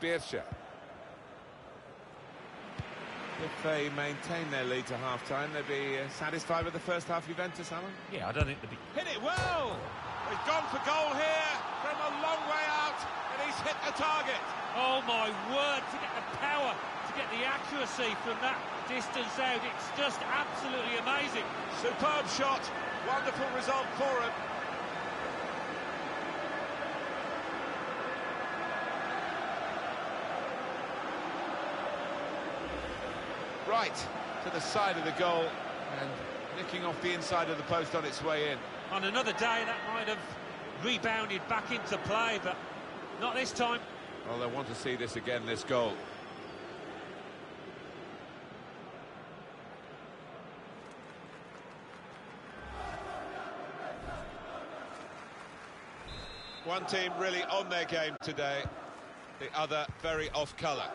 Beershire. If they maintain their lead to half-time, they'd be uh, satisfied with the first half Juventus, Alan? Yeah, I don't think they'd be... Hit it well! He's gone for goal here from a long way out, and he's hit the target. Oh, my word, to get the power, to get the accuracy from that distance out, it's just absolutely amazing. Superb shot, wonderful result for him. Right, to the side of the goal, and nicking off the inside of the post on its way in. On another day, that might have rebounded back into play, but not this time. Well, they want to see this again, this goal. One team really on their game today, the other very off colour.